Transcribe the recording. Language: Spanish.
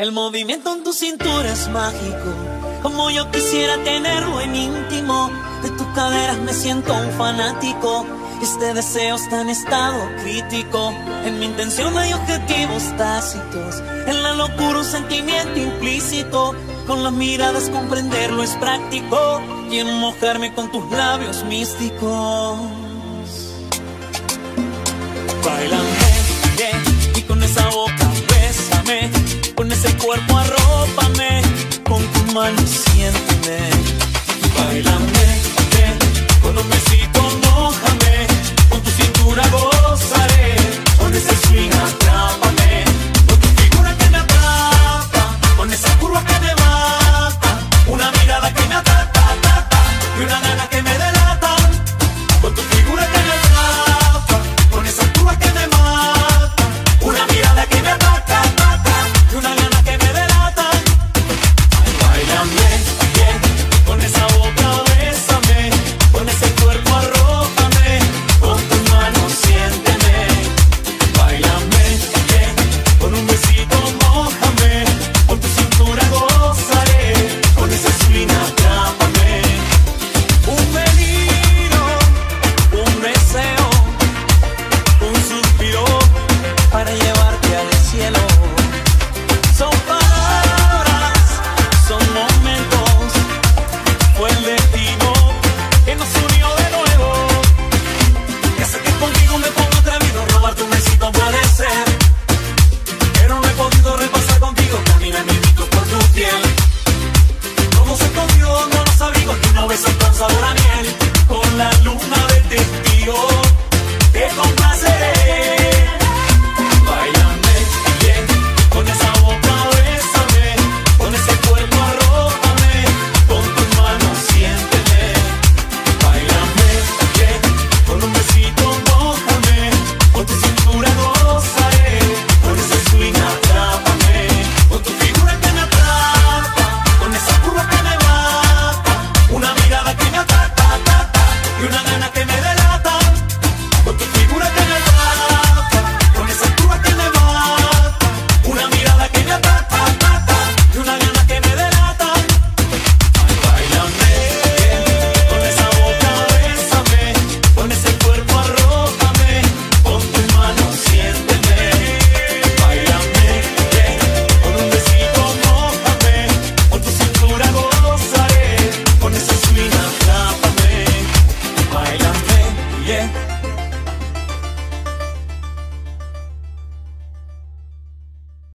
El movimiento en tu cintura es mágico, como yo quisiera tenerlo en íntimo. De tus caderas me siento un fanático. Este deseo está en estado crítico. En mi intención hay objetivos tácitos. En la locura un sentimiento implícito. Con las miradas comprenderlo es práctico. Y en mojarme con tus labios místicos. Bailame, amaneciéndome. Bailame, con un besito mojame, con tu cintura gozaré, con ese swing atrápame, con tu figura que me atrapa, con esa curva que me mata, una mirada que me ataca, y una